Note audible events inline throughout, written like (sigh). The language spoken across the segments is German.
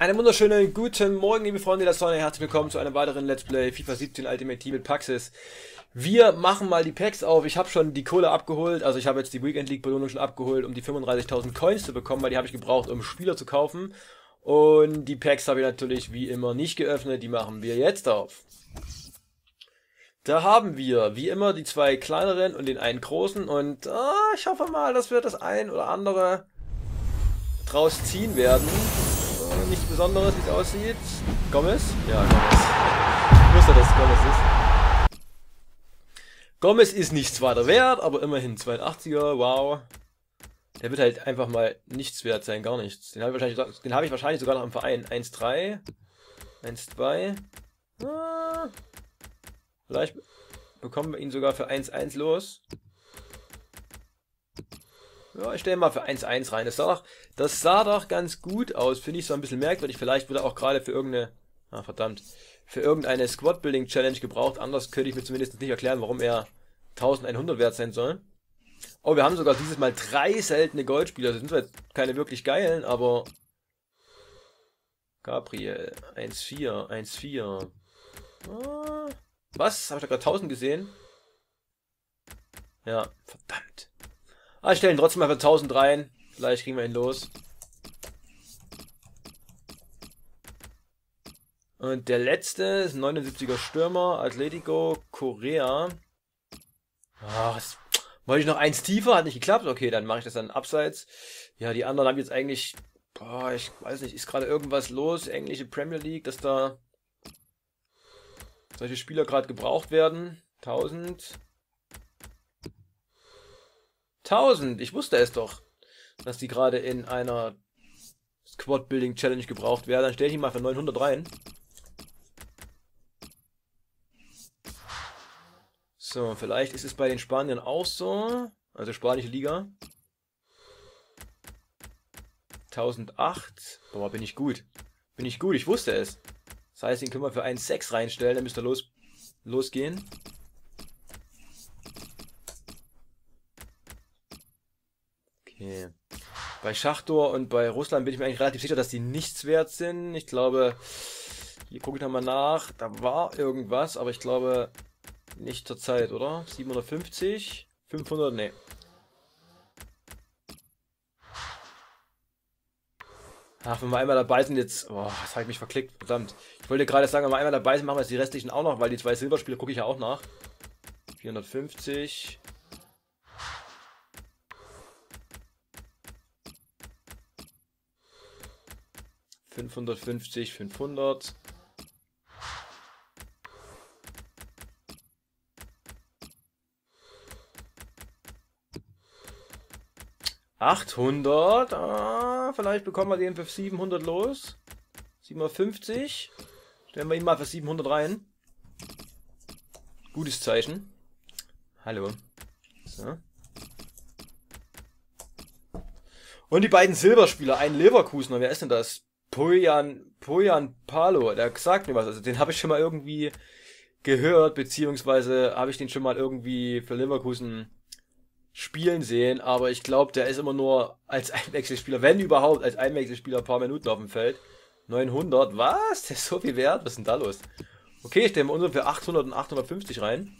Einen wunderschönen guten Morgen, liebe Freunde der Sonne. Herzlich willkommen zu einem weiteren Let's Play FIFA 17 Ultimate Team mit Paxis. Wir machen mal die Packs auf. Ich habe schon die Kohle abgeholt. Also ich habe jetzt die Weekend League Belohnung schon abgeholt, um die 35.000 Coins zu bekommen, weil die habe ich gebraucht, um Spieler zu kaufen. Und die Packs habe ich natürlich wie immer nicht geöffnet. Die machen wir jetzt auf. Da haben wir, wie immer, die zwei kleineren und den einen großen. Und oh, ich hoffe mal, dass wir das ein oder andere draus ziehen werden nichts Besonderes, wie es aussieht. Gomez? Ja, Gomez. Ich wusste, dass es Gomez ist. Gomez ist nichts weiter wert, aber immerhin 82er, wow. Der wird halt einfach mal nichts wert sein, gar nichts. Den habe ich, wahrscheinlich, hab ich wahrscheinlich sogar noch im Verein. 1-3, 1-2. Ah, vielleicht bekommen wir ihn sogar für 1-1 los. Ja, ich stelle mal für 1-1 rein. Das sah, doch, das sah doch ganz gut aus. Finde ich so ein bisschen merkwürdig. Vielleicht wird er auch gerade für irgendeine, ah, verdammt, für irgendeine Squad Building Challenge gebraucht. Anders könnte ich mir zumindest nicht erklären, warum er 1100 wert sein soll. Oh, wir haben sogar dieses Mal drei seltene Goldspieler. Das sind zwar keine wirklich geilen, aber... Gabriel, 1-4, 1-4. Ah, was? Habe ich da gerade 1000 gesehen? Ja, verdammt. Ah, ich stelle ihn trotzdem mal für 1000 rein. Vielleicht kriegen wir ihn los. Und der letzte ist 79er Stürmer, Atletico Korea. Ach, wollte ich noch eins tiefer, hat nicht geklappt. Okay, dann mache ich das dann abseits. Ja, die anderen haben jetzt eigentlich, boah, ich weiß nicht, ist gerade irgendwas los, englische Premier League, dass da solche Spieler gerade gebraucht werden. 1000. 1000, ich wusste es doch, dass die gerade in einer Squad Building Challenge gebraucht werden. Dann stelle ich ihn mal für 900 rein. So, vielleicht ist es bei den Spaniern auch so. Also spanische Liga. 1008. Boah, bin ich gut. Bin ich gut, ich wusste es. Das heißt, den können wir für 1,6 reinstellen, dann müsste los, losgehen. Okay. Bei Schachtor und bei Russland bin ich mir eigentlich relativ sicher, dass die nichts wert sind. Ich glaube, hier gucke ich nochmal nach. Da war irgendwas, aber ich glaube nicht zur Zeit, oder? 750? 500? Nee. Ach, wenn wir einmal dabei sind jetzt... Boah, das habe ich mich verklickt, verdammt. Ich wollte gerade sagen, wenn wir einmal dabei sind, machen wir jetzt die restlichen auch noch, weil die zwei Silberspiele gucke ich ja auch nach. 450. 550, 500. Achthundert. Ah, vielleicht bekommen wir den für 700 los. 750. Stellen wir ihn mal für 700 rein. Gutes Zeichen. Hallo. So. Und die beiden Silberspieler, ein Leverkusener, wer ist denn das? Poyan, Poyan Palo, der sagt mir was. Also den habe ich schon mal irgendwie gehört, beziehungsweise habe ich den schon mal irgendwie für Leverkusen spielen sehen, aber ich glaube, der ist immer nur als (laughs) Einwechselspieler, wenn überhaupt, als Einwechselspieler ein paar Minuten auf dem Feld. 900, was? Der ist so viel wert? Was ist denn da los? Okay, ich stelle unseren für 800 und 850 rein.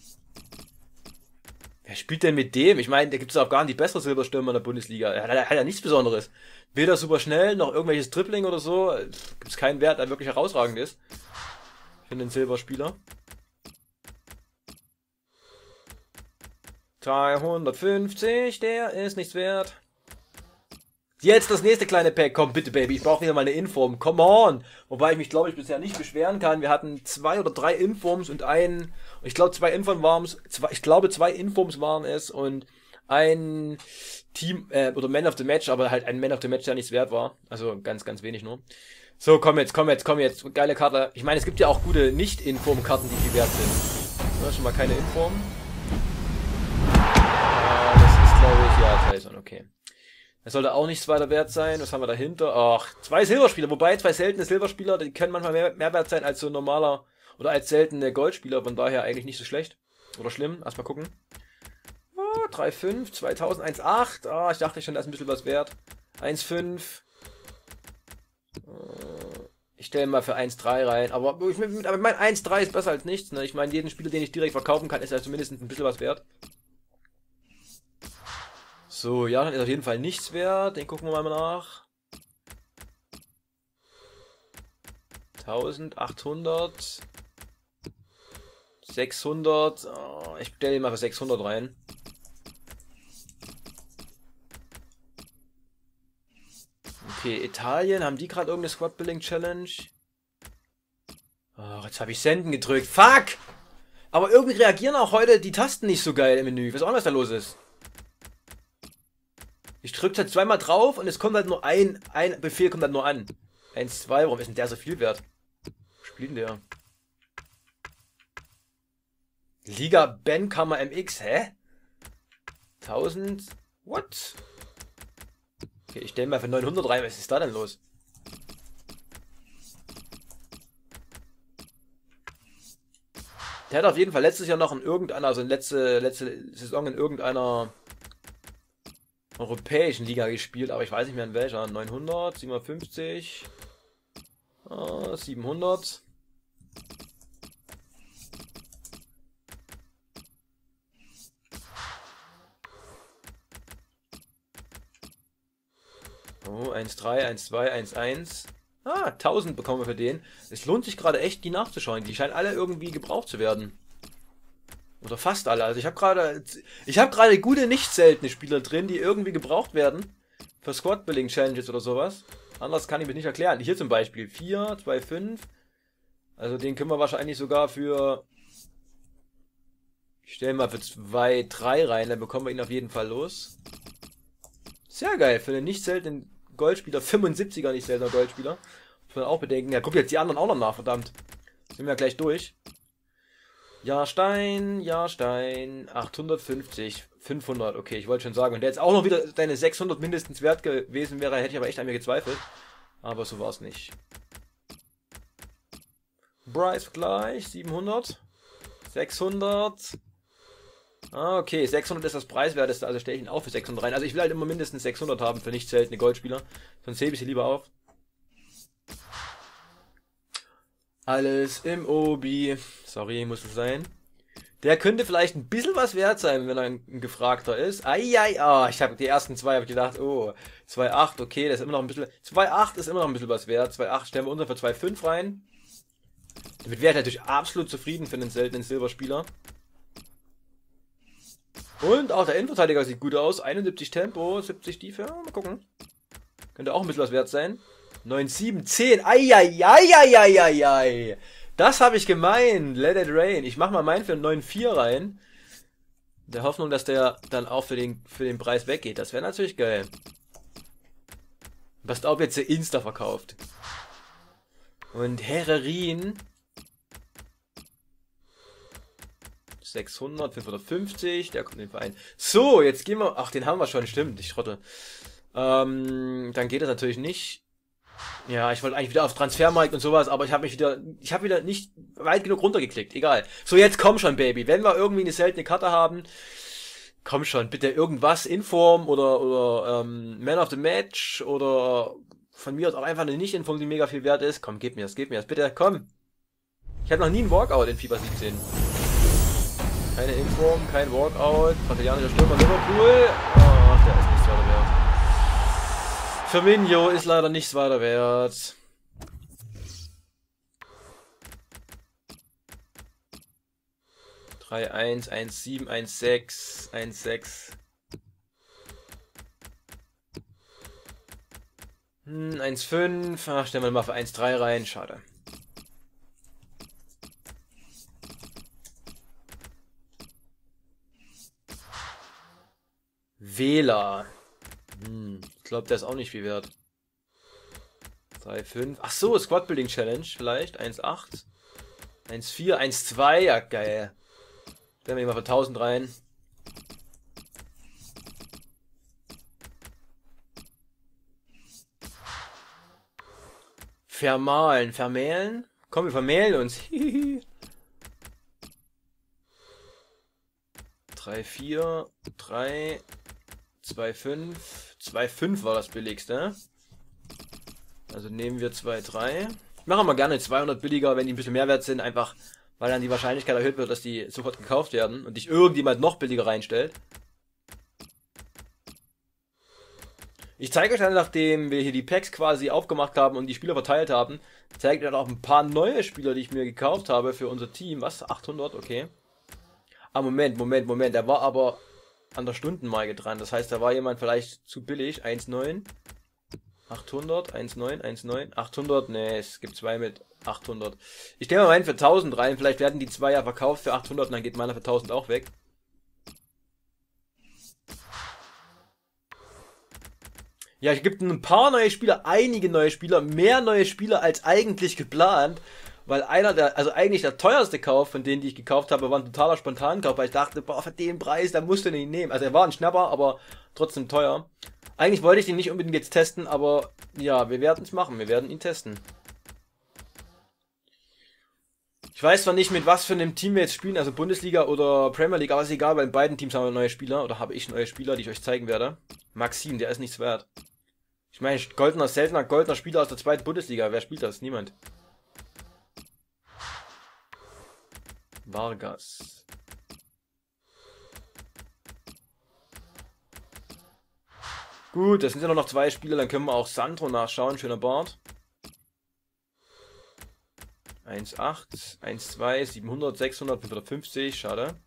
Wer spielt denn mit dem? Ich meine, da gibt es auch gar nicht die bessere Silberstürmer in der Bundesliga. Er hat, hat ja nichts Besonderes. Weder super schnell, noch irgendwelches Tripling oder so. Gibt es keinen Wert, der wirklich herausragend ist. Für einen Silberspieler. 350, der ist nichts wert. Jetzt das nächste kleine Pack. Komm, bitte, Baby. Ich brauche wieder mal eine Inform. Come on. Wobei ich mich, glaube ich, bisher nicht beschweren kann. Wir hatten zwei oder drei Informs und einen. Ich glaube, zwei Informs waren es. Ich glaube, zwei Informs waren es und ein Team äh, oder Man of the Match, aber halt ein Man of the Match, der nichts wert war. Also ganz, ganz wenig nur. So, komm jetzt, komm jetzt, komm jetzt. Geile Karte. Ich meine, es gibt ja auch gute Nicht-Inform-Karten, die viel wert sind. Ja, schon mal keine Inform. Äh, das ist, glaube ich, ja, Tyson, okay. Es sollte auch nichts weiter wert sein. Was haben wir dahinter? Ach, zwei Silberspieler. Wobei, zwei seltene Silberspieler, die können manchmal mehr, mehr wert sein als so ein normaler oder als seltene Goldspieler. Von daher eigentlich nicht so schlecht. Oder schlimm. Erstmal gucken. Oh, 3,5, 2000, 1,8. Ah, ich dachte schon, da ist ein bisschen was wert. 1,5. Ich stelle mal für 1,3 rein. Aber ich, aber mein 1,3 ist besser als nichts. Ne? Ich meine, jeden Spieler, den ich direkt verkaufen kann, ist ja zumindest ein bisschen was wert. So, ja, dann ist auf jeden Fall nichts wert. Den gucken wir mal nach. 1800. 600. Oh, ich stelle ihn mal für 600 rein. Okay, Italien, haben die gerade irgendeine Squad Building Challenge? Oh, jetzt habe ich Senden gedrückt. Fuck! Aber irgendwie reagieren auch heute die Tasten nicht so geil im Menü. Ich weiß auch nicht, was da los ist. Ich drücke halt zweimal drauf und es kommt halt nur ein, ein Befehl kommt halt nur an. 1, 2, warum ist denn der so viel wert? Spielen der? Liga Benkammer MX, hä? 1000? What? Okay, ich stelle mal für 900 rein. Was ist da denn los? Der hat auf jeden Fall letztes Jahr noch in irgendeiner, also in letzte, letzte Saison in irgendeiner europäischen Liga gespielt, aber ich weiß nicht mehr in welcher. 900, 750, äh, 700. Oh, 1-3, 1-2, 1-1. Ah, 1000 bekommen wir für den. Es lohnt sich gerade echt, die nachzuschauen. Die scheinen alle irgendwie gebraucht zu werden. Oder fast alle. Also ich habe gerade ich habe gerade gute, nicht seltene Spieler drin, die irgendwie gebraucht werden. Für Squad Building Challenges oder sowas. Anders kann ich mir nicht erklären. Hier zum Beispiel 4, 2, 5. Also den können wir wahrscheinlich sogar für... Ich stelle mal für 2, 3 rein, dann bekommen wir ihn auf jeden Fall los. Sehr geil, für den nicht seltenen Goldspieler, 75er nicht seltener Goldspieler. Muss man auch bedenken. Ja, guck jetzt die anderen auch noch nach, verdammt. Sind wir gleich durch. Ja, Stein, ja, Stein, 850, 500, okay, ich wollte schon sagen, wenn der jetzt auch noch wieder deine 600 mindestens wert gewesen wäre, hätte ich aber echt an mir gezweifelt. Aber so war es nicht. Bryce gleich, 700, 600, Ah, okay, 600 ist das preiswerteste, also stelle ich ihn auch für 600 rein. Also ich will halt immer mindestens 600 haben für nicht seltene Goldspieler, sonst hebe ich sie lieber auf. Alles im Obi. Sorry, muss es sein. Der könnte vielleicht ein bisschen was wert sein, wenn er ein, Gefragter ist. Eieiei, ah, ich habe die ersten zwei habe ich gedacht, oh, 2,8, okay, das ist immer noch ein bisschen, 2,8 ist immer noch ein bisschen was wert. 2,8 stellen wir unser für 2,5 rein. Damit wäre ich natürlich absolut zufrieden für einen seltenen Silberspieler. Und auch der Innenverteidiger sieht gut aus. 71 Tempo, 70 Tiefe. Mal gucken. Könnte auch ein bisschen was wert sein. 9, 7, 10. Eieieiei. Das habe ich gemeint. Let it rain. Ich mache mal meinen für 9, 4 rein. Der Hoffnung, dass der dann auch für den, für den Preis weggeht. Das wäre natürlich geil. Was ob jetzt der Insta verkauft. Und Herrerin 600, 550, der kommt in den Verein. So, jetzt gehen wir, ach, den haben wir schon, stimmt, ich schrotte. Ähm, dann geht das natürlich nicht. Ja, ich wollte eigentlich wieder auf Transfermarkt und sowas, aber ich habe mich wieder, ich habe wieder nicht weit genug runtergeklickt. Egal. So, jetzt komm schon, Baby. Wenn wir irgendwie eine seltene Karte haben, komm schon, bitte irgendwas in Form oder, oder ähm, Man of the Match oder von mir aus auch einfach eine Nicht-Inform, die mega viel wert ist. Komm, gib mir das, gib mir das, bitte, komm. Ich hatte noch nie einen Walkout in FIFA 17. Keine Inform, kein Walkout. Brasilianischer Stürmer Liverpool. Ach, der ist nichts weiter wert. Firmino ist leider nichts weiter wert. Drei, eins, eins, sieben, eins, sechs, eins, sechs. Hm, 1,5. Ach, stellen wir mal für 1,3 rein. Schade. Wähler. Hm, ich glaube, der ist auch nicht viel wert. 3, 5. Ach so, Squad Building Challenge vielleicht. 1,8. 1,4, 1,2. Ja, geil. Stellen wir mal für 1000 rein. Vermahlen. Vermählen? Komm, wir vermählen uns. 3, 4, 3, 2,5. 2,5 war das billigste. Also nehmen wir 2,3. Ich mache mal gerne 200 billiger, wenn die ein bisschen mehr wert sind, einfach weil dann die Wahrscheinlichkeit erhöht wird, dass die sofort gekauft werden und dich irgendjemand noch billiger reinstellt. Ich zeige euch dann, nachdem wir hier die Packs quasi aufgemacht haben und die Spieler verteilt haben, zeige ich dann auch ein paar neue Spieler, die ich mir gekauft habe für unser Team. Was? 800? Okay. Ah, Moment, Moment, Moment. Der war aber an der Stundenmarke dran. Das heißt, da war jemand vielleicht zu billig. 1,9. 800, 1,9, 1,9. 800, nee, es gibt zwei mit 800. Ich stelle mal einen für 1000 rein. Vielleicht werden die zwei ja verkauft für 800 und dann geht meiner für 1000 auch weg. Ja, es gibt ein paar neue Spieler, einige neue Spieler, mehr neue Spieler als eigentlich geplant. Weil einer der, also eigentlich der teuerste Kauf von denen, die ich gekauft habe, war ein totaler Spontankauf, weil ich dachte, boah, für den Preis, da musst du nicht nehmen. Also er war ein Schnapper, aber trotzdem teuer. Eigentlich wollte ich den nicht unbedingt jetzt testen, aber ja, wir werden es machen, wir werden ihn testen. Ich weiß zwar nicht, mit was für einem Team wir jetzt spielen, also Bundesliga oder Premier League, aber ist egal, in beiden Teams haben wir neue Spieler, oder habe ich neue Spieler, die ich euch zeigen werde. Maxim, der ist nichts wert. Ich meine, goldener, seltener, goldener Spieler aus der zweiten Bundesliga. Wer spielt das? Niemand. Vargas. Gut, das sind ja nur noch zwei Spiele, dann können wir auch Sandro nachschauen. Schöner Bart. 1,8, 1,2, 700, 600, 550, schade.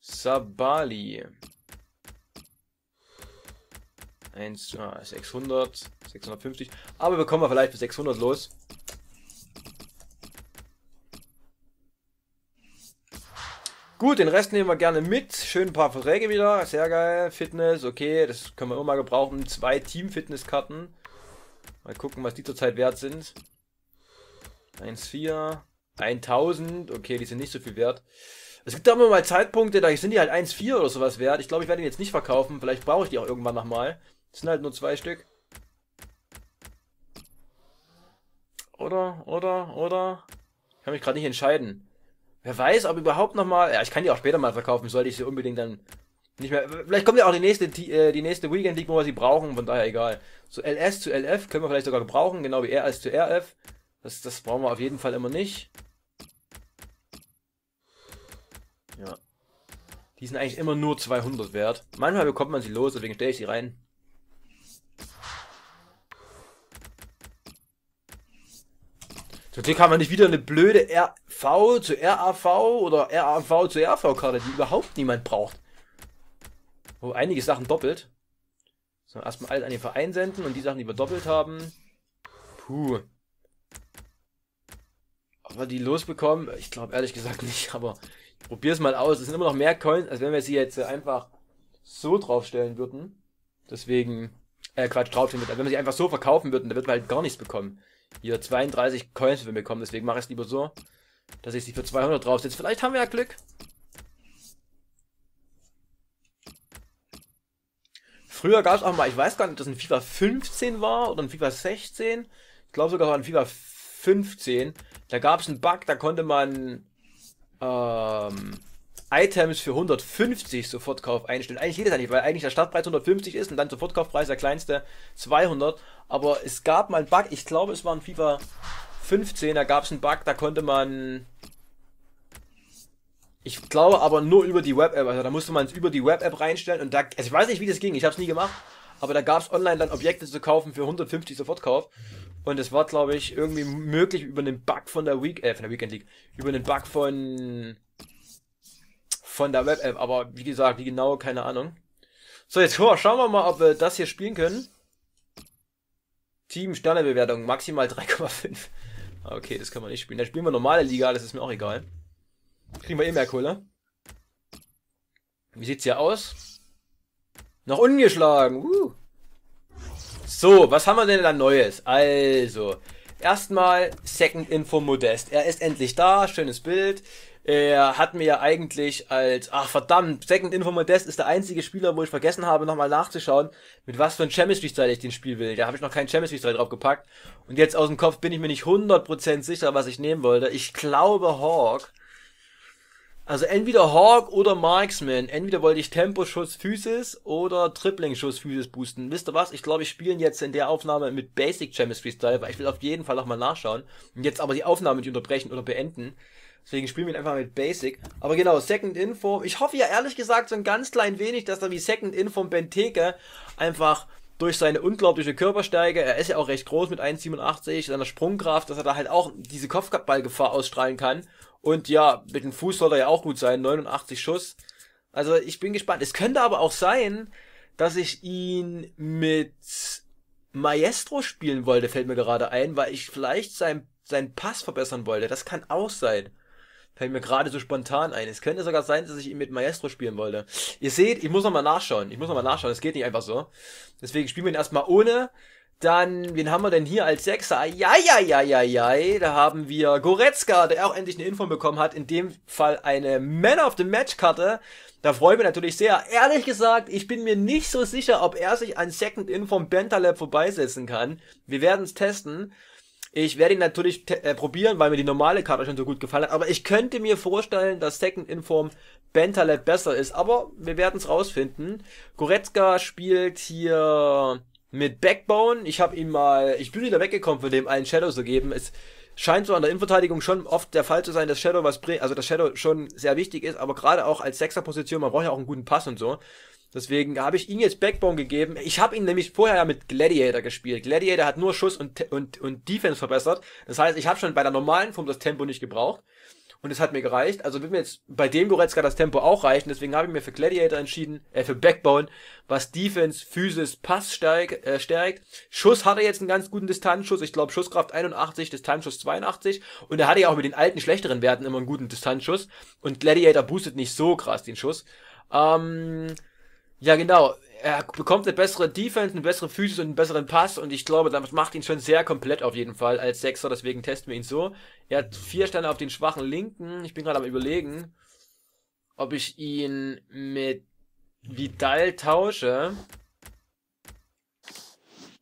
Sabali. 1, ah, 600, 650. Aber bekommen wir vielleicht für 600 los. Gut, den Rest nehmen wir gerne mit. Schön ein paar Verträge wieder. Sehr geil. Fitness, okay. Das können wir immer mal gebrauchen. Zwei Team-Fitness-Karten. Mal gucken, was die zurzeit wert sind. 1,4. 1000. Okay, die sind nicht so viel wert. Es gibt da immer mal Zeitpunkte, da sind die halt 1,4 oder sowas wert. Ich glaube, ich werde ihn jetzt nicht verkaufen. Vielleicht brauche ich die auch irgendwann nochmal. Das sind halt nur zwei Stück. Oder, oder, oder? Ich kann mich gerade nicht entscheiden. Wer weiß, ob überhaupt nochmal. Ja, ich kann die auch später mal verkaufen, sollte ich sie unbedingt dann nicht mehr. Vielleicht kommt ja auch die nächste, äh, die nächste Weekend League, wo wir sie brauchen, von daher egal. So LS zu LF können wir vielleicht sogar gebrauchen, genau wie RS zu RF. Das, das brauchen wir auf jeden Fall immer nicht. Ja. Die sind eigentlich immer nur 200 wert. Manchmal bekommt man sie los, deswegen stelle ich sie rein. Zum Glück haben wir nicht wieder eine blöde RV zu RAV oder RAV zu RV-Karte, die überhaupt niemand braucht. Wo einige Sachen doppelt. So, erstmal alles an den Verein senden und die Sachen, die wir doppelt haben. Puh. Ob wir die losbekommen? Ich glaube ehrlich gesagt nicht, (laughs) aber ich probiere es mal aus. Es sind immer noch mehr Coins, als wenn wir sie jetzt einfach so draufstellen würden. Deswegen, äh, Quatsch, draufstellen würden. Wenn wir sie einfach so verkaufen würden, dann wird man halt gar nichts bekommen hier 32 Coins für bekommen. Deswegen mache ich es lieber so, dass ich sie für 200 draufsetze. Vielleicht haben wir ja Glück. Früher gab es auch mal, ich weiß gar nicht, ob das ein FIFA 15 war oder ein FIFA 16. Ich glaube sogar ein FIFA 15. Da gab es einen Bug, da konnte man ähm, Items für 150 Sofortkauf einstellen. Eigentlich geht das nicht, weil eigentlich der Startpreis 150 ist und dann Sofortkaufpreis der kleinste 200. Aber es gab mal einen Bug, ich glaube es war ein FIFA 15, da gab es einen Bug, da konnte man... Ich glaube aber nur über die Web-App, also da musste man es über die Web-App reinstellen und da, also ich weiß nicht wie das ging, ich habe es nie gemacht, aber da gab es online dann Objekte zu kaufen für 150 Sofortkauf. Und es war, glaube ich, irgendwie möglich über einen Bug von der Week, äh, von der Weekend League, über einen Bug von von der Web-App, aber wie gesagt, wie genau, keine Ahnung. So, jetzt schauen wir mal, ob wir das hier spielen können. Team Sternebewertung maximal (laughs) 3,5. Ah, okay, das können wir nicht spielen. Dann spielen wir normale Liga, das ist mir auch egal. Kriegen wir eh mehr Kohle. Wie sieht's hier aus? Noch ungeschlagen. Uh. So, was haben wir denn da Neues? Also, erstmal Second Info Modest. Er ist endlich da, schönes Bild. Er hat mir ja eigentlich als, ach verdammt, Second Info Modest ist der einzige Spieler, wo ich vergessen habe, nochmal nachzuschauen, mit was für ein Chemistry-Style ich den Spiel will. Da habe ich noch keinen Chemistry-Style drauf gepackt. Und jetzt aus dem Kopf bin ich mir nicht 100% sicher, was ich nehmen wollte. Ich glaube Hawk. Also entweder Hawk oder Marksman. Entweder wollte ich Tempo-Schuss Physis oder Tripling-Schuss Physis boosten. Wisst ihr was? Ich glaube, ich spiele jetzt in der Aufnahme mit Basic Chemistry Style, weil ich will auf jeden Fall nochmal nachschauen. Und jetzt aber die Aufnahme nicht unterbrechen oder beenden. Deswegen spielen wir einfach mit Basic. Aber genau, Second Info. Ich hoffe ja ehrlich gesagt so ein ganz klein wenig, dass er wie Second Info Benteke einfach durch seine unglaubliche Körperstärke, er ist ja auch recht groß mit 1,87, seiner Sprungkraft, dass er da halt auch diese Kopfballgefahr ausstrahlen kann und ja, mit dem Fuß soll er ja auch gut sein, 89 Schuss. Also ich bin gespannt. Es könnte aber auch sein, dass ich ihn mit Maestro spielen wollte, fällt mir gerade ein, weil ich vielleicht sein, seinen Pass verbessern wollte. Das kann auch sein. Fällt mir gerade so spontan ein. Es könnte sogar sein, dass ich ihn mit Maestro spielen wollte. Ihr seht, ich muss nochmal nachschauen. Ich muss nochmal nachschauen. Es geht nicht einfach so. Deswegen spielen wir ihn erstmal ohne. Dann, wen haben wir denn hier als Sechser? Ja, ja, ja, ja, ja. Da haben wir Goretzka, der auch endlich eine Info bekommen hat. In dem Fall eine Man of the Match Karte. Da freue ich mich natürlich sehr. Ehrlich gesagt, ich bin mir nicht so sicher, ob er sich an Second Info Bentalab vorbeisetzen kann. Wir werden es testen. Ich werde ihn natürlich äh, probieren, weil mir die normale Karte schon so gut gefallen hat. Aber ich könnte mir vorstellen, dass Second Inform Bentalab besser ist. Aber wir werden es rausfinden. Goretzka spielt hier mit Backbone. Ich habe ihn mal, ich bin wieder weggekommen von dem einen Shadow zu geben. Es scheint so an der Innenverteidigung schon oft der Fall zu sein, dass Shadow was bringt, also dass Shadow schon sehr wichtig ist, aber gerade auch als Sechserposition, man braucht ja auch einen guten Pass und so. Deswegen habe ich ihm jetzt Backbone gegeben. Ich habe ihn nämlich vorher ja mit Gladiator gespielt. Gladiator hat nur Schuss und, und, und Defense verbessert. Das heißt, ich habe schon bei der normalen Form das Tempo nicht gebraucht. Und es hat mir gereicht. Also wird mir jetzt bei dem Goretzka das Tempo auch reichen. Deswegen habe ich mir für Gladiator entschieden, äh, für Backbone, was Defense, Physis, Pass steig, äh, stärkt. Schuss hatte jetzt einen ganz guten Distanzschuss. Ich glaube Schusskraft 81, Distanzschuss 82. Und er hatte ja auch mit den alten, schlechteren Werten immer einen guten Distanzschuss. Und Gladiator boostet nicht so krass den Schuss. Ähm, ja, genau. Er bekommt eine bessere Defense, eine bessere Physis und einen besseren Pass und ich glaube, das macht ihn schon sehr komplett auf jeden Fall als Sechser, deswegen testen wir ihn so. Er hat vier Sterne auf den schwachen Linken. Ich bin gerade am überlegen, ob ich ihn mit Vidal tausche.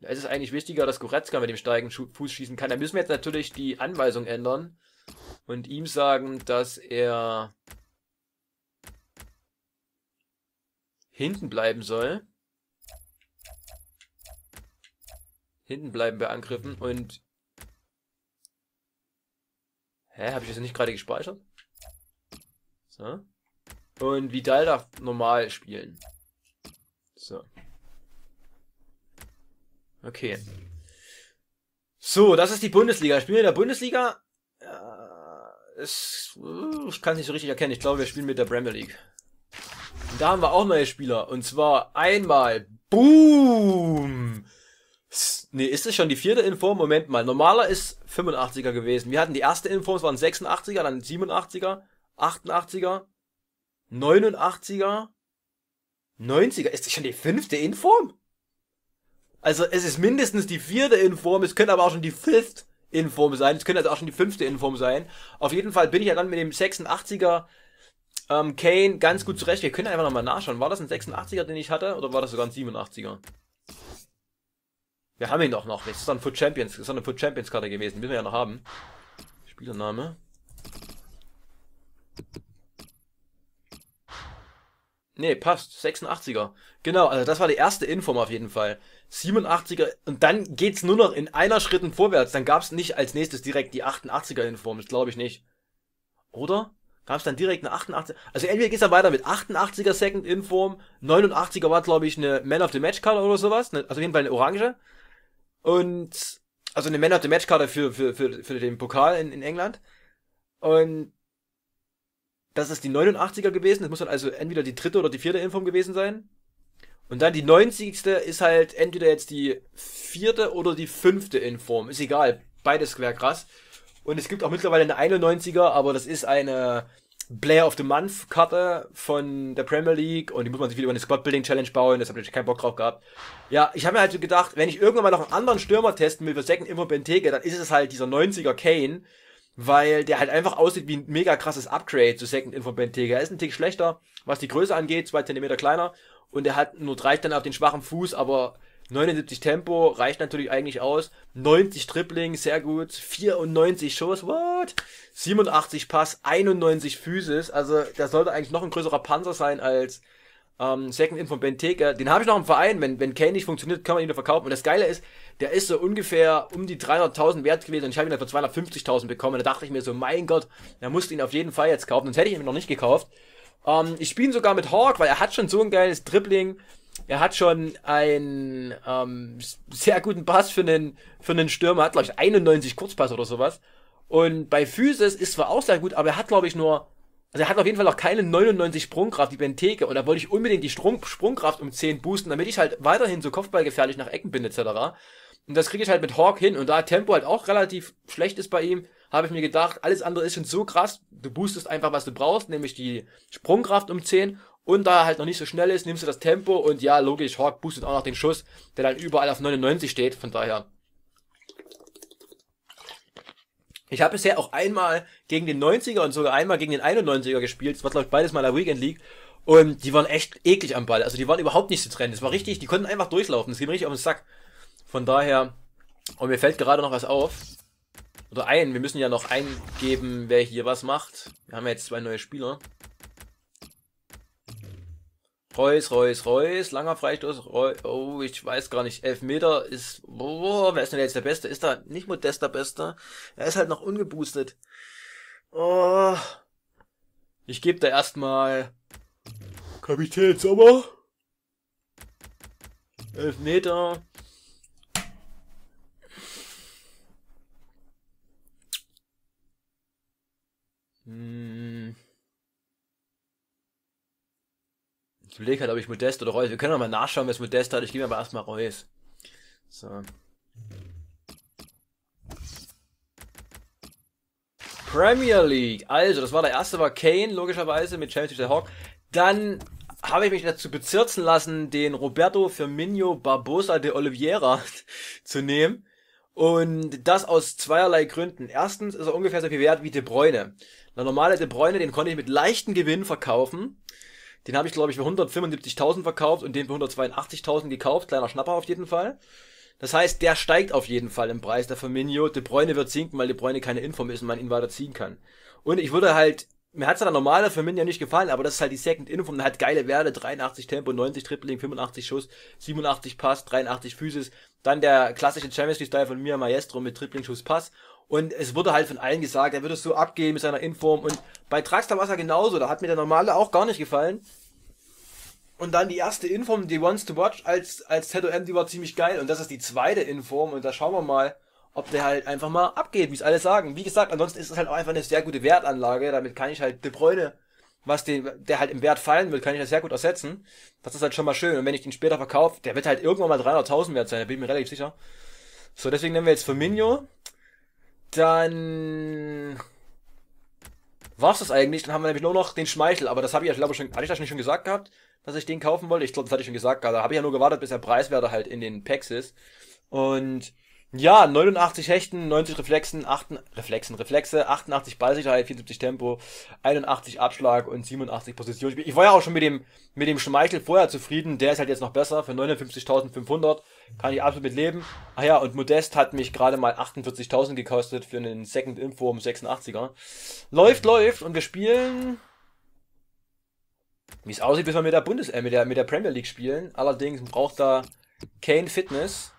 Da ist es eigentlich wichtiger, dass Goretzka mit dem steigenden Fuß schießen kann. Da müssen wir jetzt natürlich die Anweisung ändern und ihm sagen, dass er hinten bleiben soll. Hinten bleiben bei Angriffen und... Hä, habe ich das nicht gerade gespeichert? So. Und Vidal darf normal spielen. So. Okay. So, das ist die Bundesliga. Spielen wir in der Bundesliga? Äh, es, ich kann es nicht so richtig erkennen. Ich glaube, wir spielen mit der Premier League. Da haben wir auch neue Spieler. Und zwar einmal. Boom! Nee, ist das schon die vierte Info? Moment mal. Normaler ist 85er gewesen. Wir hatten die erste Info, es waren 86er, dann 87er, 88er, 89er, 90er. Ist das schon die fünfte Inform? Also es ist mindestens die vierte Inform, es könnte aber auch schon die fifth Inform sein, es könnte also auch schon die fünfte Inform sein. Auf jeden Fall bin ich ja dann mit dem 86er ähm, Kane ganz gut zurecht. Wir können einfach nochmal nachschauen. War das ein 86er, den ich hatte, oder war das sogar ein 87er? Wir haben ihn doch noch. Das ist dann Foot Champions. Das ist eine Foot Champions Karte gewesen. Müssen wir ja noch haben. Spielername. Nee, passt. 86er. Genau, also das war die erste Info auf jeden Fall. 87er und dann geht's nur noch in einer Schritten vorwärts. Dann gab's nicht als nächstes direkt die 88er Inform. Das glaube ich nicht. Oder? Gab es dann direkt eine 88. Also entweder geht's dann weiter mit 88er Second Inform, 89er war glaube ich eine Man of the Match Karte oder sowas, ne, also auf jeden Fall eine orange. Und also eine Man of the Match Karte für für für, für den Pokal in, in England. Und das ist die 89er gewesen, das muss dann also entweder die dritte oder die vierte Inform gewesen sein. Und dann die 90. ist halt entweder jetzt die vierte oder die fünfte Inform, ist egal, beides wäre krass. Und es gibt auch mittlerweile eine 91er, aber das ist eine Player of the Month Karte von der Premier League und die muss man sich wieder über eine Squad Building Challenge bauen, deshalb habe ich keinen Bock drauf gehabt. Ja, ich habe mir halt so gedacht, wenn ich irgendwann mal noch einen anderen Stürmer testen will für Second Info Benteke, dann ist es halt dieser 90er Kane, weil der halt einfach aussieht wie ein mega krasses Upgrade zu Second Info Benteke. Er ist ein Tick schlechter, was die Größe angeht, zwei Zentimeter kleiner und er hat nur drei Sterne auf den schwachen Fuß, aber 79 Tempo reicht natürlich eigentlich aus. 90 Dribbling, sehr gut. 94 Schuss, what? 87 Pass, 91 Physis. Also, der sollte eigentlich noch ein größerer Panzer sein als ähm, Second In von Benteke. Den habe ich noch im Verein. Wenn, wenn Kane nicht funktioniert, kann man ihn wieder verkaufen. Und das Geile ist, der ist so ungefähr um die 300.000 wert gewesen und ich habe ihn dann für 250.000 bekommen. Da dachte ich mir so, mein Gott, er musste ihn auf jeden Fall jetzt kaufen. Sonst hätte ich ihn noch nicht gekauft. Ähm, ich spiele ihn sogar mit Hawk, weil er hat schon so ein geiles Dribbling. Er hat schon einen ähm, sehr guten Pass für einen, für einen Stürmer. Er hat, glaube ich, 91 Kurzpass oder sowas. Und bei Physis ist zwar auch sehr gut, aber er hat, glaube ich, nur also er hat auf jeden Fall auch keine 99 Sprungkraft wie Benteke und da wollte ich unbedingt die Sprung Sprungkraft um 10 boosten, damit ich halt weiterhin so kopfballgefährlich nach Ecken bin etc. Und das kriege ich halt mit Hawk hin und da Tempo halt auch relativ schlecht ist bei ihm, habe ich mir gedacht, alles andere ist schon so krass, du boostest einfach was du brauchst, nämlich die Sprungkraft um 10 und da er halt noch nicht so schnell ist, nimmst du das Tempo und ja, logisch, Hawk boostet auch noch den Schuss, der dann überall auf 99 steht, von daher Ich habe bisher auch einmal gegen den 90er und sogar einmal gegen den 91er gespielt. Das war, glaube ich, beides mal in der Weekend League. Und die waren echt eklig am Ball. Also die waren überhaupt nicht zu trennen. Das war richtig, die konnten einfach durchlaufen. Das ging richtig auf den Sack. Von daher, und mir fällt gerade noch was auf. Oder ein, wir müssen ja noch eingeben, wer hier was macht. Wir haben ja jetzt zwei neue Spieler. Reus, Reus, Reus, langer Freistoß, Reus, oh, ich weiß gar nicht, elf Meter ist, boah, wer ist denn jetzt der Beste? Ist da nicht Modest der Beste? Er ist halt noch ungeboostet. Oh, ich gebe da erstmal Kapitän Sommer. Elf Meter. Hm. Ich überlege halt, ob ich Modest oder Reus. Wir können auch mal nachschauen, wer es Modest hat. Ich gebe aber erstmal Reus. So. Premier League. Also, das war der erste, war Kane, logischerweise, mit Champions League Hawk. Dann habe ich mich dazu bezirzen lassen, den Roberto Firmino Barbosa de Oliveira (laughs) zu nehmen. Und das aus zweierlei Gründen. Erstens ist er ungefähr so viel wert wie De Bruyne. Der normale De Bruyne, den konnte ich mit leichten Gewinn verkaufen. Den habe ich, glaube ich, für 175.000 verkauft und den für 182.000 gekauft. Kleiner Schnapper auf jeden Fall. Das heißt, der steigt auf jeden Fall im Preis, der Firmino. De Bruyne wird sinken, weil De Bruyne keine Inform ist und man ihn weiter ziehen kann. Und ich würde halt, mir hat's ja der normale Firmino nicht gefallen, aber das ist halt die Second Inform, der hat geile Werte, 83 Tempo, 90 Tripling, 85 Schuss, 87 Pass, 83 Physis. Dann der klassische Champions League Style von Mia Maestro mit Tripling, Schuss, Pass. Und es wurde halt von allen gesagt, er würde es so abgehen mit seiner Inform. Und bei Traxter war es ja genauso. Da hat mir der normale auch gar nicht gefallen. Und dann die erste Inform, die Wants to Watch als, als ZOM, die war ziemlich geil. Und das ist die zweite Inform. Und da schauen wir mal, ob der halt einfach mal abgeht, wie es alle sagen. Wie gesagt, ansonsten ist es halt auch einfach eine sehr gute Wertanlage. Damit kann ich halt De Bruyne, was den, der halt im Wert fallen wird, kann ich das sehr gut ersetzen. Das ist halt schon mal schön. Und wenn ich den später verkaufe, der wird halt irgendwann mal 300.000 wert sein. Da bin ich mir relativ sicher. So, deswegen nehmen wir jetzt Firmino. Dann war's das eigentlich. Dann haben wir nämlich nur noch den Schmeichel, aber das habe ich ja, glaube ich, schon, hatte ich das nicht schon gesagt gehabt, dass ich den kaufen wollte? Ich glaube, das hatte ich schon gesagt, da habe ich ja nur gewartet, bis der Preiswert halt in den Packs ist. Und ja, 89 Hechten, 90 Reflexen, 8, Reflexen, Reflexe, 88 Ballsicherheit, 74 Tempo, 81 Abschlag und 87 Position. Ich war ja auch schon mit dem, mit dem Schmeichel vorher zufrieden, der ist halt jetzt noch besser, für 59.500 kann ich absolut mit leben. Ah ja, und Modest hat mich gerade mal 48.000 gekostet für einen Second Info um 86er. Läuft, läuft und wir spielen, wie es aussieht, bis wir mit der Bundes, äh, mit der, mit der Premier League spielen. Allerdings braucht da Kane Fitness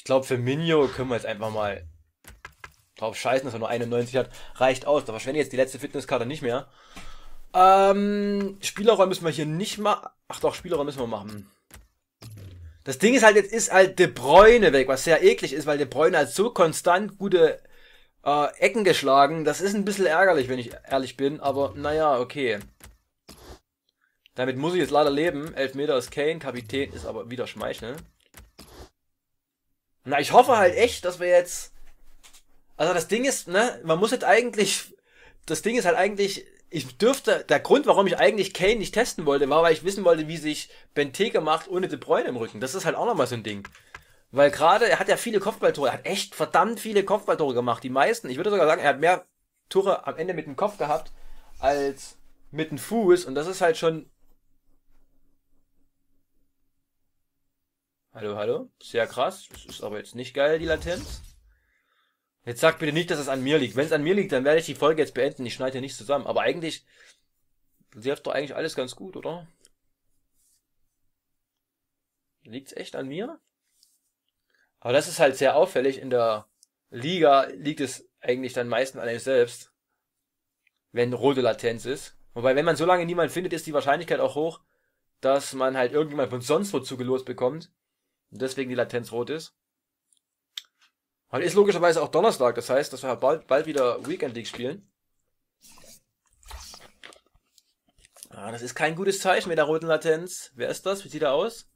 Ich glaube, für Minio können wir jetzt einfach mal drauf scheißen, dass er nur 91 hat. Reicht aus. Da verschwende ich jetzt die letzte Fitnesskarte nicht mehr. Ähm, Spielerraum müssen wir hier nicht machen. Ach doch, Spielerraum müssen wir machen. Das Ding ist halt, jetzt ist halt De Bräune weg, was sehr eklig ist, weil De Bräune hat so konstant gute äh, Ecken geschlagen. Das ist ein bisschen ärgerlich, wenn ich ehrlich bin, aber naja, okay. Damit muss ich jetzt leider leben. Elfmeter ist Kane, Kapitän ist aber wieder Schmeichel. Na, ich hoffe halt echt, dass wir jetzt. Also das Ding ist, ne, man muss jetzt eigentlich. Das Ding ist halt eigentlich, ich dürfte, der Grund, warum ich eigentlich Kane nicht testen wollte, war, weil ich wissen wollte, wie sich Benteke macht ohne De Bruyne im Rücken. Das ist halt auch nochmal so ein Ding. Weil gerade, er hat ja viele Kopfballtore, er hat echt verdammt viele Kopfballtore gemacht. Die meisten, ich würde sogar sagen, er hat mehr Tore am Ende mit dem Kopf gehabt, als mit dem Fuß. Und das ist halt schon Hallo, hallo. Sehr krass. Das ist aber jetzt nicht geil, die Latenz. Jetzt sag bitte nicht, dass es an mir liegt. Wenn es an mir liegt, dann werde ich die Folge jetzt beenden. Ich schneide hier nichts zusammen. Aber eigentlich läuft doch eigentlich alles ganz gut, oder? Liegt's echt an mir? Aber das ist halt sehr auffällig. In der Liga liegt es eigentlich dann meistens an einem selbst. Wenn rote Latenz ist. Wobei, wenn man so lange niemanden findet, ist die Wahrscheinlichkeit auch hoch, dass man halt irgendjemand von sonst wo zugelost bekommt. Und deswegen die Latenz rot ist. Heute ist logischerweise auch Donnerstag, das heißt, dass wir bald, bald wieder Weekend League spielen. Ah, das ist kein gutes Zeichen mit der roten Latenz. Wer ist das? Wie sieht er aus?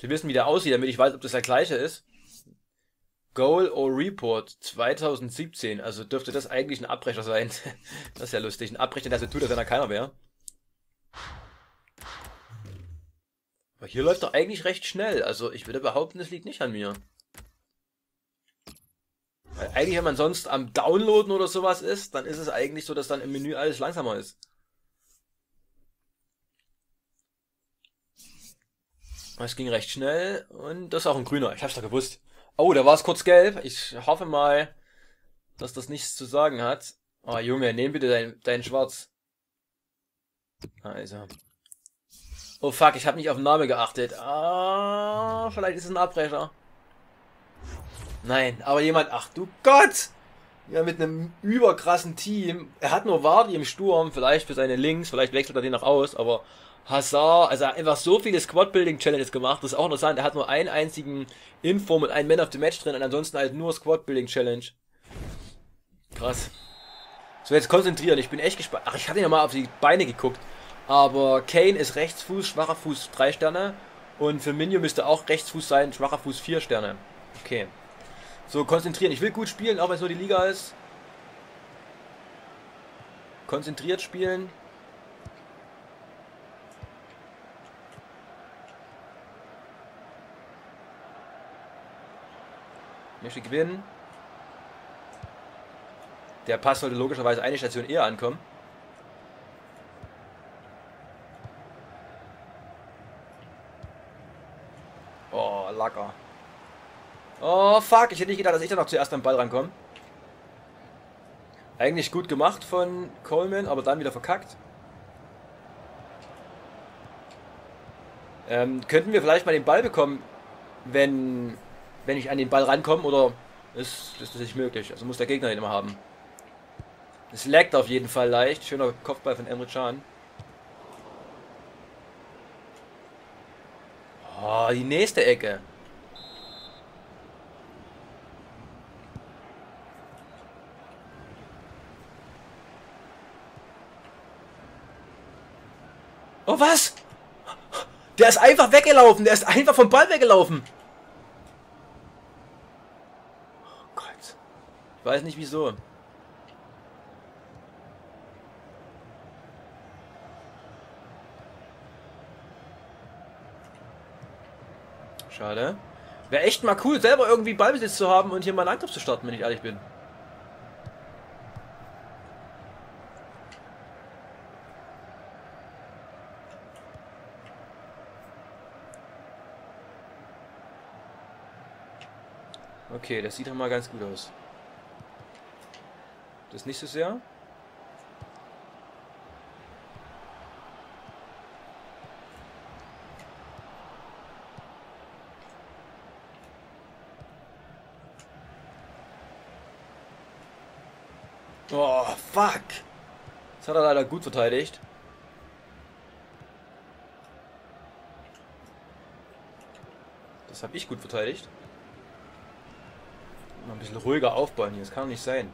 Wir wissen, wie der aussieht, damit ich weiß, ob das der gleiche ist. Goal or Report 2017. Also dürfte das eigentlich ein Abbrecher sein. (laughs) das ist ja lustig. Ein Abbrecher der so tut, als wenn er keiner wäre. Aber hier läuft doch eigentlich recht schnell. Also ich würde behaupten, es liegt nicht an mir. Weil eigentlich, wenn man sonst am Downloaden oder sowas ist, dann ist es eigentlich so, dass dann im Menü alles langsamer ist. Es ging recht schnell und das ist auch ein grüner. Ich hab's doch gewusst. Oh, da war es kurz gelb. Ich hoffe mal, dass das nichts zu sagen hat. Oh Junge, nehm bitte dein, dein Schwarz. Also. Oh fuck, ich habe nicht auf den Namen geachtet. Ah, vielleicht ist es ein Abbrecher. Nein, aber jemand, ach du Gott! Ja, mit einem überkrassen Team. Er hat nur Vardy im Sturm, vielleicht für seine Links, vielleicht wechselt er den noch aus, aber Hazard, also er hat einfach so viele Squad-Building-Challenges gemacht, das ist auch interessant. Er hat nur einen einzigen Inform und einen Man of the Match drin und ansonsten halt nur Squad-Building-Challenge. Krass. So, jetzt konzentrieren, ich bin echt gespannt. Ach, ich hatte ja mal auf die Beine geguckt. Aber Kane ist Rechtsfuß, schwacher Fuß 3 Sterne. Und für Firmino müsste auch Rechtsfuß sein, schwacher Fuß 4 Sterne. Okay. So, konzentrieren. Ich will gut spielen, auch wenn es nur die Liga ist. Konzentriert spielen. Möchte gewinnen. Der Pass sollte logischerweise eine Station eher ankommen. Oh, Lacker. Oh, fuck. Ich hätte nicht gedacht, dass ich da noch zuerst am Ball rankomme. Eigentlich gut gemacht von Coleman, aber dann wieder verkackt. Ähm, könnten wir vielleicht mal den Ball bekommen, wenn, wenn ich an den Ball rankomme, oder ist, ist das nicht möglich? Also muss der Gegner den immer haben. Es laggt auf jeden Fall leicht. Schöner Kopfball von Emre Can. Oh, die nächste Ecke. Oh, was? Der ist einfach weggelaufen. Der ist einfach vom Ball weggelaufen. Oh Gott. Ich weiß nicht wieso. Schade. Wäre echt mal cool, selber irgendwie Ballbesitz zu haben und hier mal einen Angriff zu starten, wenn ich ehrlich bin. Okay, das sieht doch mal ganz gut aus. Das nicht so sehr. Oh, fuck. Das hat er leider gut verteidigt. Das habe ich gut verteidigt. Bisschen ruhiger aufbauen hier. Das kann doch nicht sein.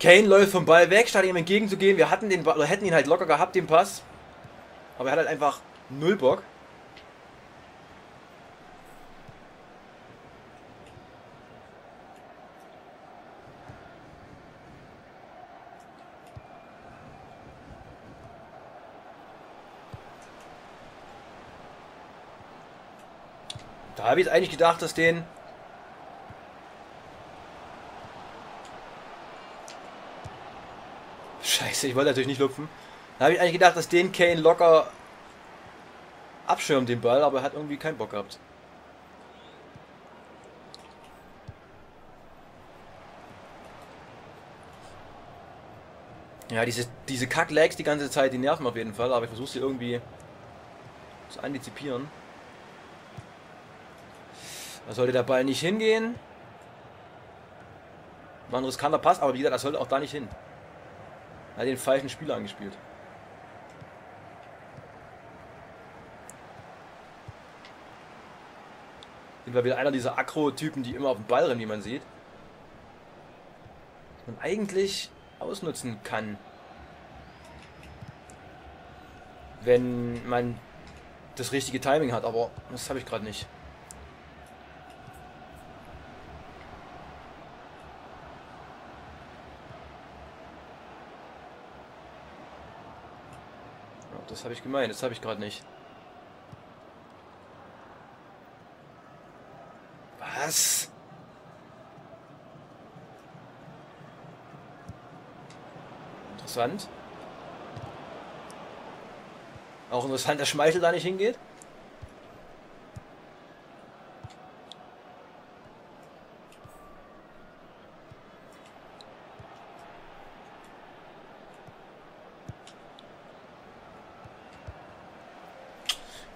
Kane läuft vom Ball weg, statt ihm entgegenzugehen. Wir hatten den oder hätten ihn halt locker gehabt, den Pass. Aber er hat halt einfach null Bock. Da habe ich eigentlich gedacht, dass den Scheiße, ich wollte natürlich nicht lupfen. Da habe ich eigentlich gedacht, dass den Kane locker abschirmt den Ball, aber er hat irgendwie keinen Bock gehabt. Ja, diese, diese Kack-Lags die ganze Zeit, die nerven auf jeden Fall, aber ich versuche sie irgendwie zu antizipieren. Da sollte der Ball nicht hingehen. War ein riskanter Pass, aber wie gesagt, das sollte auch da nicht hin. Er hat den falschen Spieler angespielt. Sind wir wieder einer dieser Akro-Typen, die immer auf den Ball rennen, wie man sieht. Man eigentlich ausnutzen kann. Wenn man das richtige Timing hat, aber das habe ich gerade nicht. Das habe ich gemeint, das habe ich gerade nicht. Was? Interessant. Auch interessant, dass Schmeichel da nicht hingeht.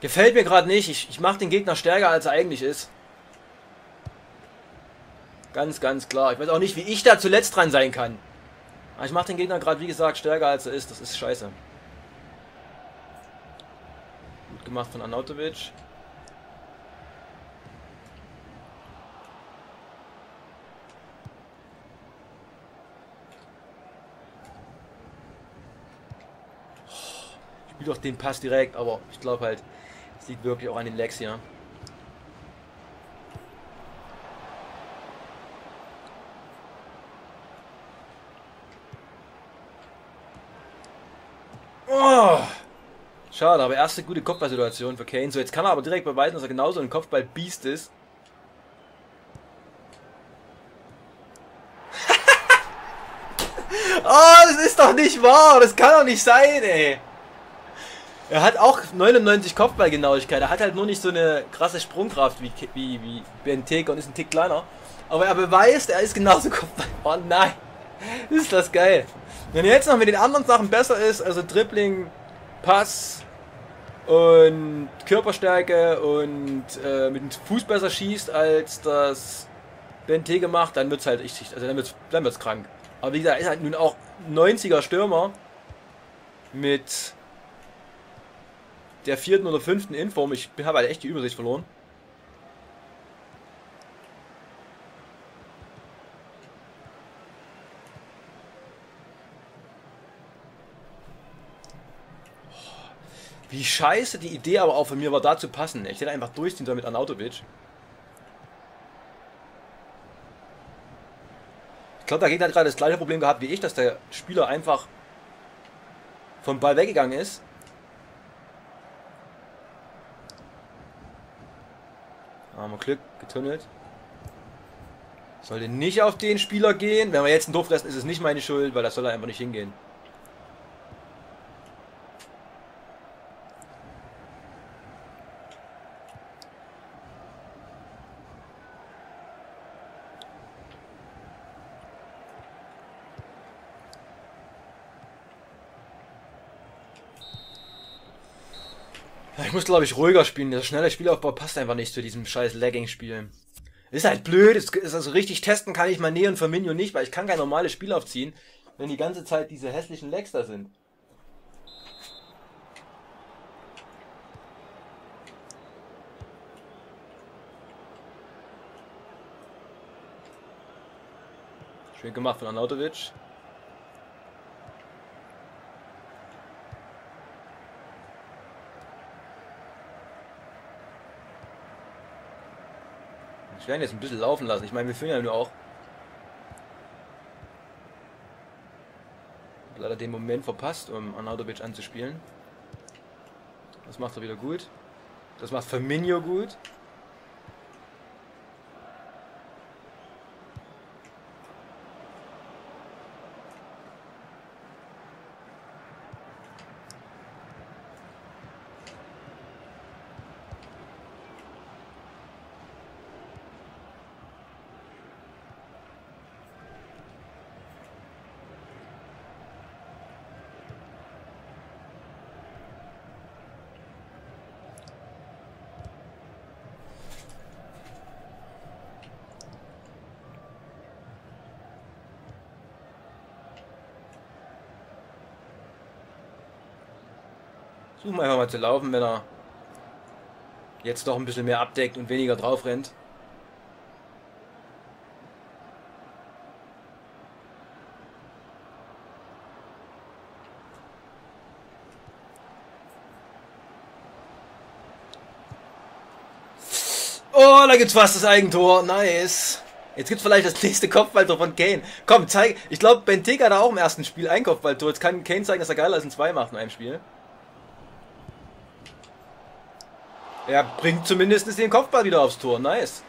Gefällt mir gerade nicht. Ich, ich mache den Gegner stärker, als er eigentlich ist. Ganz, ganz klar. Ich weiß auch nicht, wie ich da zuletzt dran sein kann. Aber ich mache den Gegner gerade, wie gesagt, stärker als er ist. Das ist scheiße. Gut gemacht von Anautovic. Ich spiele doch den Pass direkt, aber ich glaube halt, es liegt wirklich auch an den Legs hier. Oh. Schade, aber erste gute Kopfballsituation für Kane. So, jetzt kann er aber direkt beweisen, dass er genauso ein Kopfball-Beast ist. (laughs) oh, das ist doch nicht wahr. Das kann doch nicht sein, ey. Er hat auch 99 Kopfballgenauigkeit. Er hat halt nur nicht so eine krasse Sprungkraft wie, wie, wie Benteke und ist ein Tick kleiner. Aber er beweist, er ist genauso (laughs) Kopfball. Oh nein. Ist das geil. Wenn er jetzt noch mit den anderen Sachen besser ist, also Dribbling, Pass und Körperstärke und äh, mit dem Fuß besser schießt, als das Benteke macht, dann wird es halt richtig, also dann wird es dann wird's krank. Aber wie gesagt, er ist halt nun auch 90er Stürmer mit der vierten oder fünften Inform. Ich habe halt echt die Übersicht verloren. Wie scheiße die Idee aber auch von mir war, da zu passen. Ich hätte einfach durchziehen sollen mit Anautovic. Ich glaube, der Gegner hat gerade das gleiche Problem gehabt wie ich, dass der Spieler einfach vom Ball weggegangen ist. Haben wir Glück, getunnelt. Sollte nicht auf den Spieler gehen. Wenn wir jetzt einen Dorf lassen, ist es nicht meine Schuld, weil das soll er einfach nicht hingehen. Muss, glaube ich, ruhiger spielen. Der schnelle Spielaufbau passt einfach nicht zu diesem scheiß Lagging-Spiel. Ist halt blöd. Ist, ist also richtig testen kann ich mal Neo und Firmino nicht, weil ich kann kein normales Spiel aufziehen, wenn die ganze Zeit diese hässlichen Lags da sind. Schön gemacht von Anautovic. Ich werde jetzt ein bisschen laufen lassen. Ich meine, wir führen ja nur auch. Leider den Moment verpasst, um Arnautovic anzuspielen. Das macht er wieder gut. Das macht Firmino gut. Wir einfach mal zu laufen, wenn er jetzt doch ein bisschen mehr abdeckt und weniger drauf rennt. Oh, da gibt's fast das Eigentor. Nice. Jetzt gibt's vielleicht das nächste Kopfballtor von Kane. Komm, zeig. Ich glaube, Benteke hat auch im ersten Spiel ein Kopfballtor. Jetzt kann Kane zeigen, dass er geiler als ein 2 macht in einem Spiel. Er bringt zumindest den Kopfball wieder aufs Tor. Nice.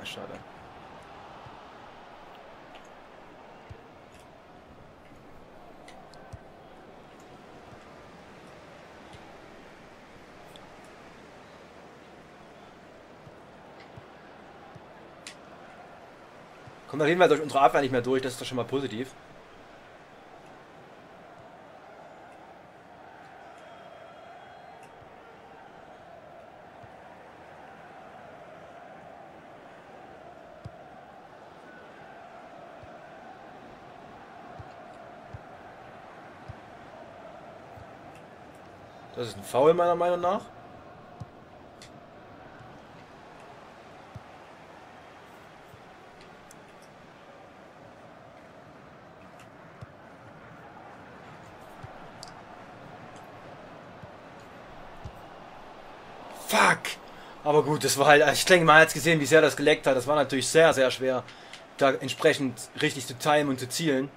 Ah, schade. Auf jeden Fall durch unsere Abwehr nicht mehr durch, das ist doch schon mal positiv. Das ist ein Foul meiner Meinung nach. Fuck! Aber gut, das war halt, ich denke, man hat jetzt gesehen, wie sehr das geleckt hat. Das war natürlich sehr, sehr schwer, da entsprechend richtig zu timen und zu zielen.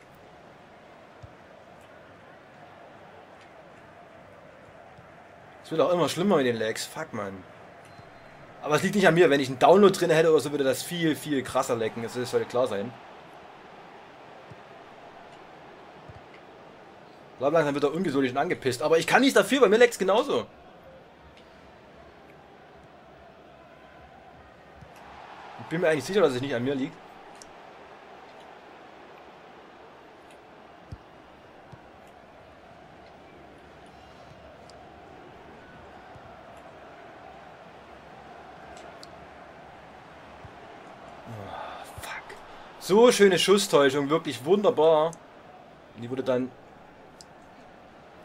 Es wird auch immer schlimmer mit den Lags. Fuck, man. Aber es liegt nicht an mir. Wenn ich einen Download drin hätte oder so, würde das viel, viel krasser lecken. Das sollte klar sein. Bleib langsam wird er ungeduldig und angepisst. Aber ich kann nichts dafür, bei mir leckt genauso. Bin mir eigentlich sicher, dass es nicht an mir liegt. Oh, fuck. So schöne Schusstäuschung, wirklich wunderbar. Die wurde dann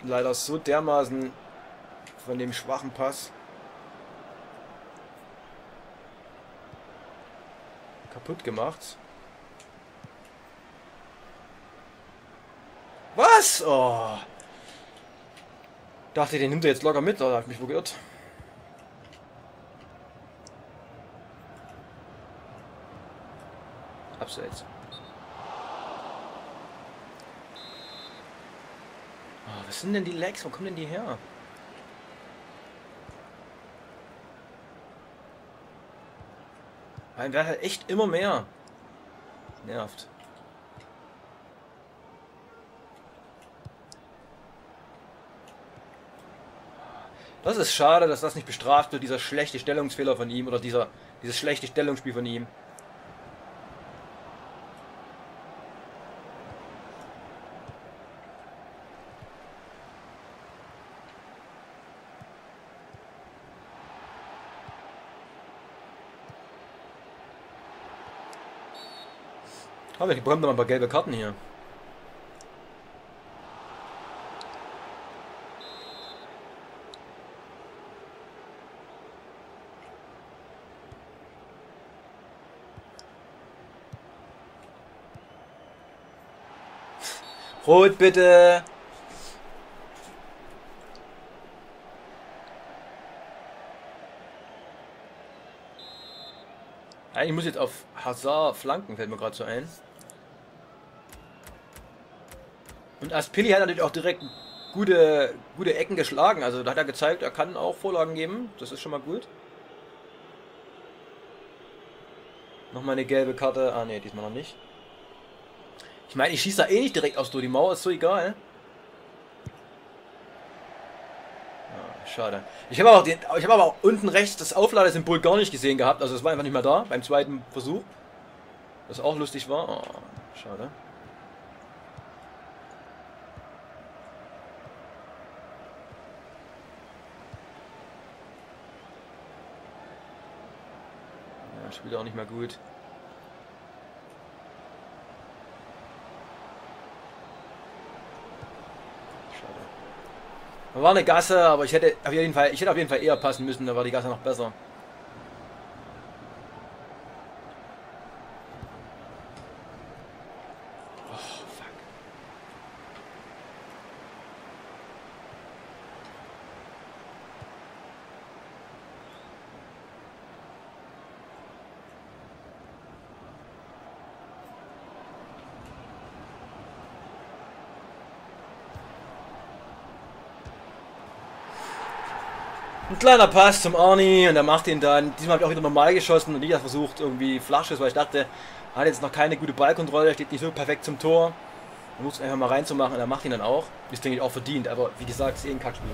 leider so dermaßen von dem schwachen Pass kaputt gemacht. Was? Oh. Dachte, den nimmt er jetzt locker mit, habe ich mich wohl geirrt. Abseits. Oh, was sind denn die Lags? Wo kommen denn die her? Weil wird halt echt immer mehr. Nervt. Das ist schade, dass das nicht bestraft wird, dieser schlechte Stellungsfehler von ihm oder dieser, dieses schlechte Stellungsspiel von ihm. Aber wir bekommen noch ein paar gelbe Karten hier. Rot bitte! Ich muss jetzt auf Hazard flanken, fällt mir gerade so ein. Und Aspilli hat natürlich auch direkt gute, gute Ecken geschlagen. Also da hat er gezeigt, er kann auch Vorlagen geben. Das ist schon mal gut. Nochmal eine gelbe Karte. Ah ne, diesmal noch nicht. Ich meine, ich schieße da eh nicht direkt aus Tor. Die Mauer ist so egal. Ah, schade. Ich habe auch, den, ich habe aber auch unten rechts das Aufladesymbol gar nicht gesehen gehabt. Also es war einfach nicht mehr da beim zweiten Versuch. Was auch lustig war. Oh, schade. Und spielt auch nicht mehr gut. Schade. War eine Gasse, aber ich hätte auf jeden Fall, ich hätte auf jeden Fall eher passen müssen, da war die Gasse noch besser. Kleiner Pass zum Arnie und er macht ihn dann. Diesmal habe ich auch wieder normal geschossen und nicht versucht irgendwie Flasches, weil ich dachte, er hat jetzt noch keine gute Ballkontrolle, steht nicht so perfekt zum Tor. Er muss einfach mal reinzumachen und er macht ihn dann auch. Ist denke ich auch verdient, aber wie gesagt, ist eh ein Kackspiel.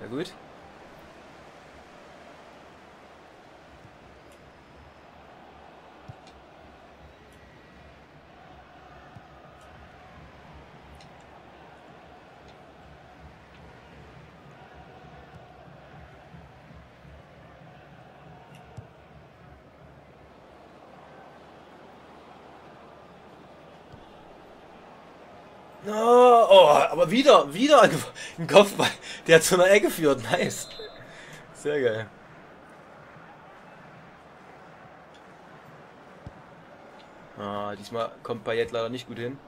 Ja gut. Oh, oh, aber wieder, wieder ein Kopfball, der zu einer Ecke führt. Nice. Sehr geil. Ah, diesmal kommt Payet leider nicht gut hin.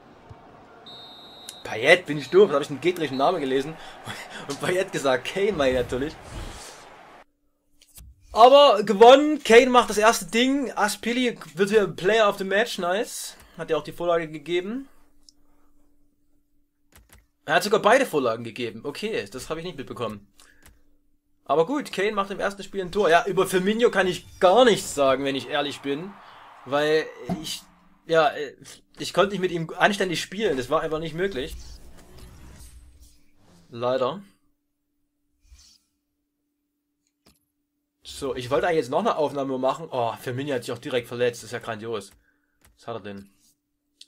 Payet, bin ich doof, da habe ich einen gegnerischen Namen gelesen. (laughs) Und Payet gesagt, Kane meine ich natürlich. Aber gewonnen, Kane macht das erste Ding. Aspili wird hier Player of the Match, nice. Hat ja auch die Vorlage gegeben. Er hat sogar beide Vorlagen gegeben. Okay, das habe ich nicht mitbekommen. Aber gut, Kane macht im ersten Spiel ein Tor. Ja, über Firmino kann ich gar nichts sagen, wenn ich ehrlich bin. Weil ich, ja, ich konnte nicht mit ihm anständig spielen. Das war einfach nicht möglich. Leider. So, ich wollte eigentlich jetzt noch eine Aufnahme machen. Oh, Firmino hat sich auch direkt verletzt. Das ist ja grandios. Was hat er denn?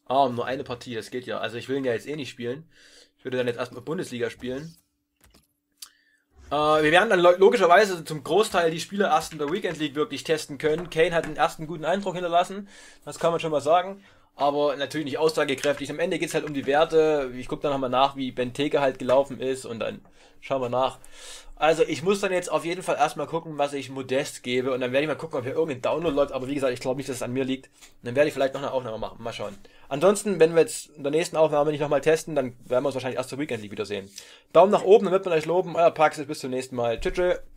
Ah, nur eine Partie, das geht ja. Also ich will ihn ja jetzt eh nicht spielen. Ich würde dann jetzt erstmal Bundesliga spielen. Äh, wir werden dann logischerweise zum Großteil die Spiele erst in der Weekend League wirklich testen können. Kane hat den ersten guten Eindruck hinterlassen, das kann man schon mal sagen. Aber natürlich nicht aussagekräftig. Am Ende geht es halt um die Werte. Ich gucke dann nochmal nach, wie Benteke halt gelaufen ist und dann schauen wir nach. Also ich muss dann jetzt auf jeden Fall erstmal gucken, was ich Modest gebe und dann werde ich mal gucken, ob hier irgendein Download läuft. Aber wie gesagt, ich glaube nicht, dass es an mir liegt. Und dann werde ich vielleicht noch eine Aufnahme machen. Mal schauen. Ansonsten, wenn wir jetzt in der nächsten Aufnahme nicht nochmal testen, dann werden wir uns wahrscheinlich erst zur Weekend League wiedersehen. Daumen nach oben, dann wird man euch loben. Euer Pax, bis zum nächsten Mal. Tschüss. tschüss.